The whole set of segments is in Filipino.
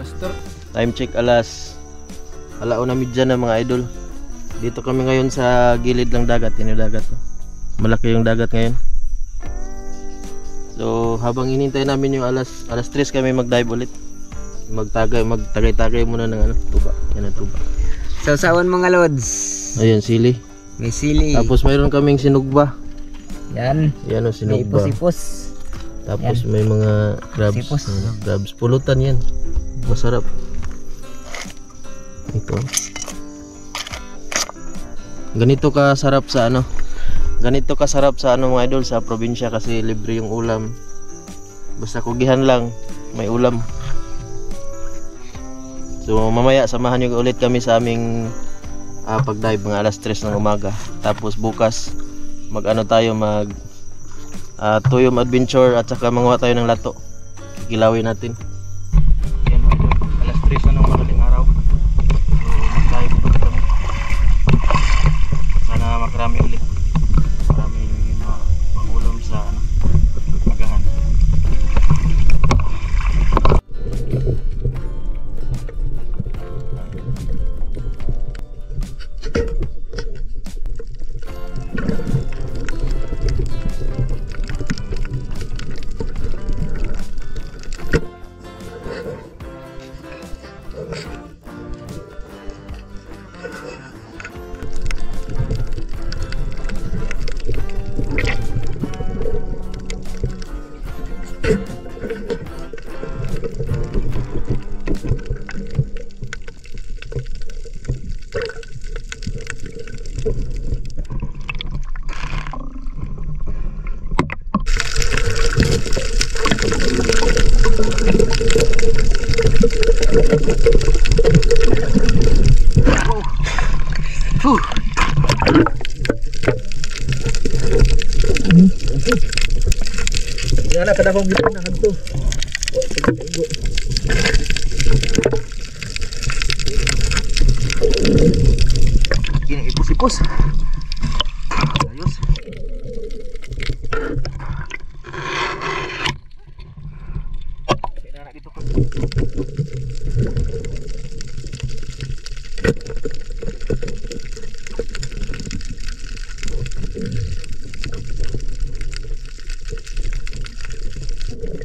Pastor. Time check alas alauna midya na mga idol. Dito kami ngayon sa gilid ng dagat, yun yung dagat. Malaki yung dagat ngayon. So, habang inintay namin yung alas alas 3 kami mag-dive ulit. Magtagay, magtagay-tagay muna ng ano, tuba. Yan ang tuba. Sausawan mga lods. Ayun, sili. May sili. Tapos mayroon kaming sinugba. Yan. Yan May sinugba. ipos-ipos. Tapos may mga crabs. Sipos. Ano, crabs. Pulutan yan. Masarap. Ito. Ganito ka sarap sa ano. Ganito ka sarap sa ano mga idol sa probinsya kasi libre yung ulam. Basta kugihan lang, may ulam. So mamaya samahan niyo ulit kami sa aming ah, pag-dive mga alas 3 ng umaga. Tapos bukas mag ano tayo mag ah, Tuyom Adventure at saka manguha tayo ng lato. Kikilawin natin. Na, kada kong gitna na kanto. Kini ipos-ipos.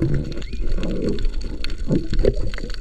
Thank you.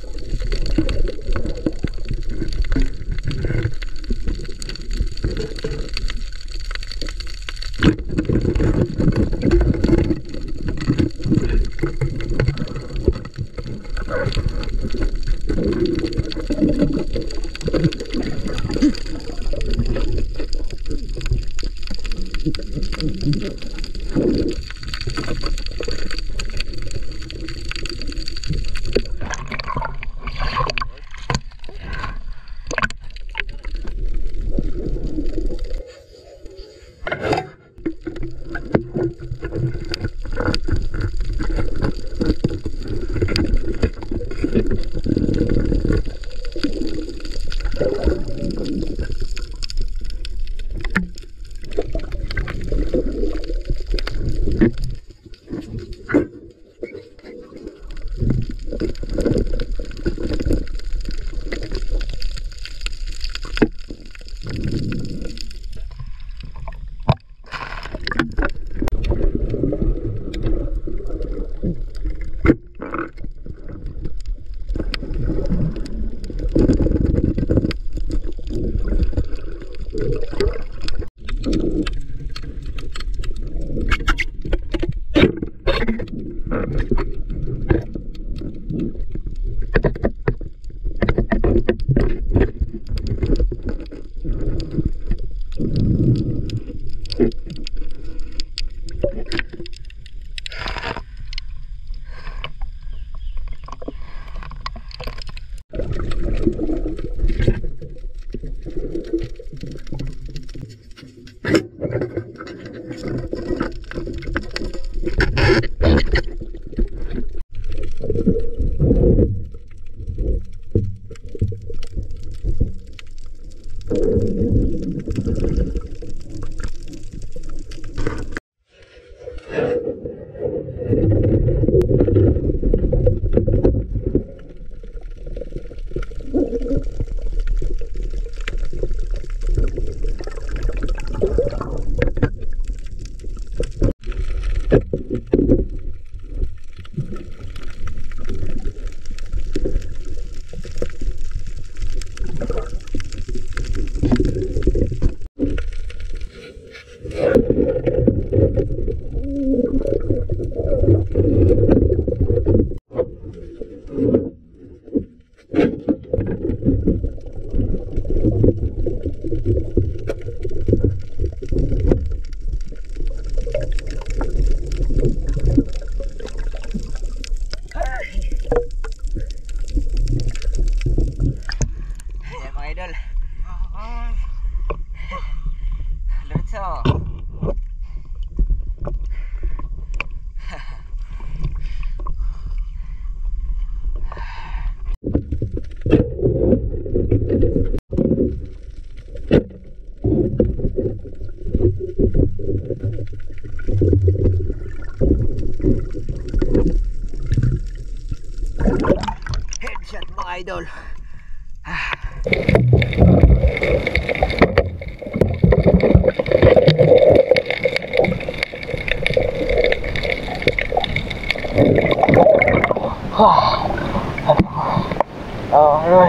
Ờ, rồi.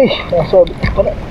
よいしょ、遊び、これ。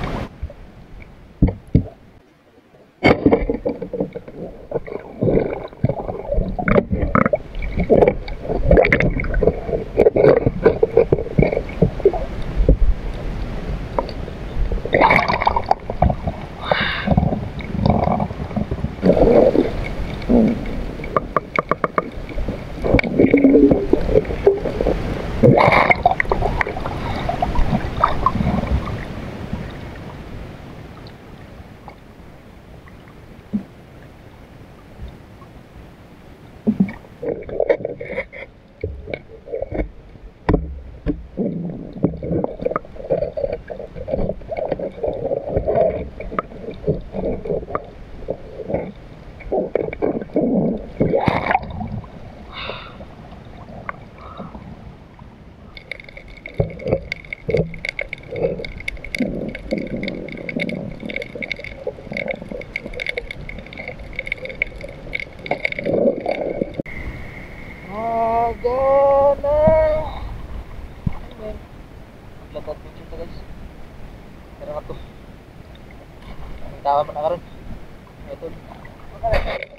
Okay.